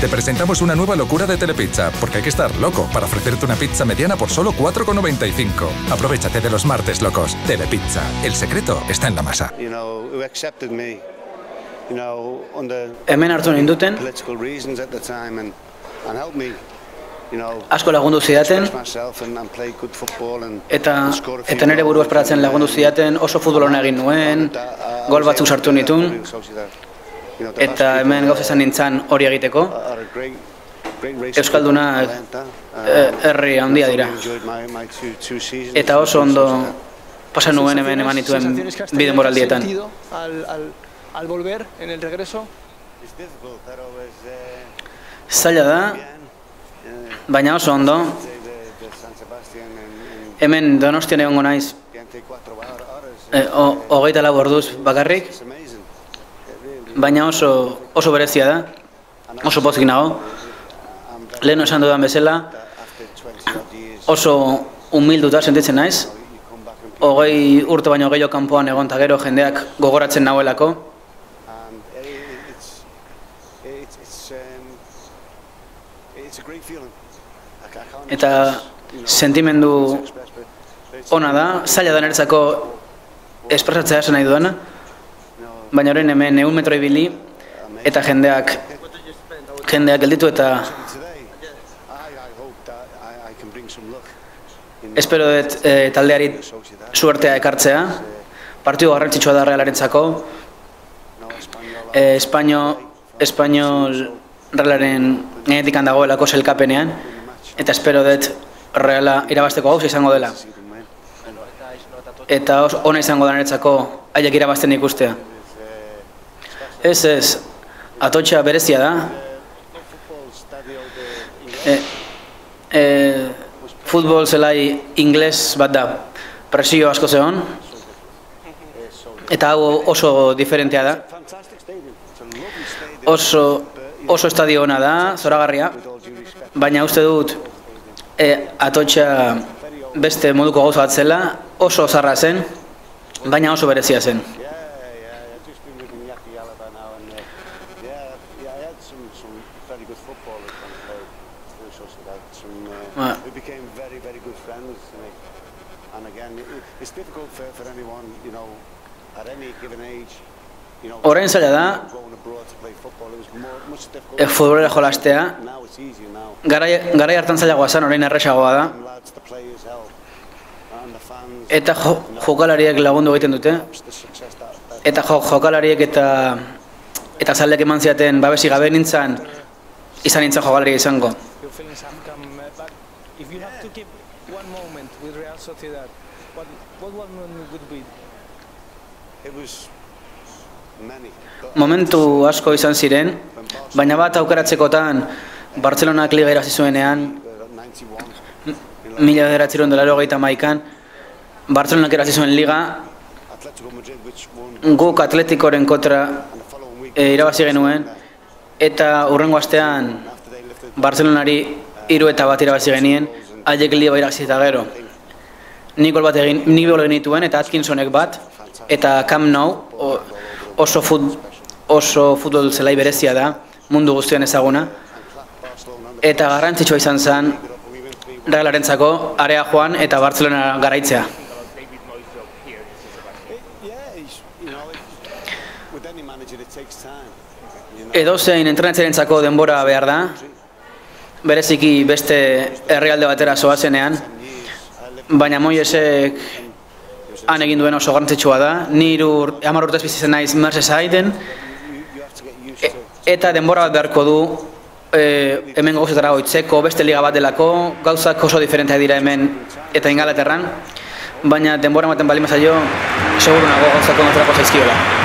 Te presentamos una nueva locura de Telepizza, porque hay que estar loco para ofrecerte una pizza mediana por solo 4,95. Aprovechate de los martes locos. Telepizza. El secreto está en la masa. you know, who accepted me, you know, under Hemen hartu ninduten, political reasons at the time and, and helped me, asko lagundu zidaten, eta, eta nire buru esperatzen lagundu zidaten, oso futbol hona egin nuen, uh, gol batzuk sartu nitun, eta hemen gauza esan nintzen hori egiteko, are a great, great race Euskaldunak Atlanta. eh, herri handia dira. Eta oso ondo pasa nuen hemen eman dituen sensaciones que has bi tenido, denboraldietan. que has sentido Al, volver en el regreso. Zaila da, baina oso ondo, hemen donostian egongo naiz, 24 horas. eh, hogeita lau orduz bakarrik, It's amazing. It really- baina oso, oso berezia da, oso pozik nago, lehen esan dudan bezala, after 20 odd years. oso humilduta sentitzen naiz, hogei urte baino gehiago kanpoan egon gero jendeak gogoratzen can't eta sentimendu ona da, zaila da niretzako espresatzea esan nahi duena, baina orain hemen egun metro ibili, eta jendeak, jendeak gelditu eta espero dut eh, taldeari suertea ekartzea, partidu garrantzitsua da realarentzako, Espanyol, eh, Espaino, Espainol realaren genetik dagoelako selkapenean, eta espero dut reala irabasteko gauza izango dela. Eta ona izango da niretzako haiek irabazten ikustea. Ez ez, atotxa berezia da, e, e, futbol zelai ingles bat da, presio asko zeon, eta hau oso diferentea da, oso, oso estadio ona da, zoragarria, baina uste dut e, atotxa beste moduko gauza bat zela, oso zarra zen, baina oso berezia zen. Now, and uh, yeah, yeah, I had some some very good footballers when I played for Sociedad. Some uh, Right. we became very very good friends, and, and again, it, it's difficult for, for anyone, you know, at any given age. You know, Orain zaila da, play e, futbolera jolastea, garai, garai hartan zailagoa zen, orain erresagoa da, the the eta jo, jokalariek lagundu egiten dute, the that, that eta jo, jokalariek eta eta zalek eman ziaten babesi gabe nintzen. Izan nintzen jokalari izango. Uh, Momentu asko izan ziren, baina bat aukeratzekotan Bartzelonak liga irazi zuenean, 91, mila bederatzeron dolaro hogeita maikan, Bartzelonak irazi zuen liga, guk atletikoren kontra e, irabazi genuen, eta urrengo astean Bartzelonari hiru eta bat irabazi genien, haiek liga irabazi eta gero. Nik bat egin, nik gol egin nituen eta Atkinsonek bat, eta Camp Nou oso, fut, oso futbol zelai berezia da, mundu guztian ezaguna, Barcelona, eta garrantzitsua izan zen Realarentzako area joan eta Bartzelona garaitzea. Yeah, he's, you know, it, with any manager, it takes time. You know, Edo zein entrenatzerentzako denbora behar da, bereziki beste herrialde batera zoazenean, baina Moiesek han egin duen oso garrantzitsua da, ni hiru hamar urtez bizi zen naiz get used e, eta denbora bat beharko du e, hemen gauzetara goitzeko, beste liga bat delako, gauzak oso diferenteak dira hemen eta ingalaterran, baina denbora ematen bali mazaio, seguru nago gauzak ondo zaizkiola.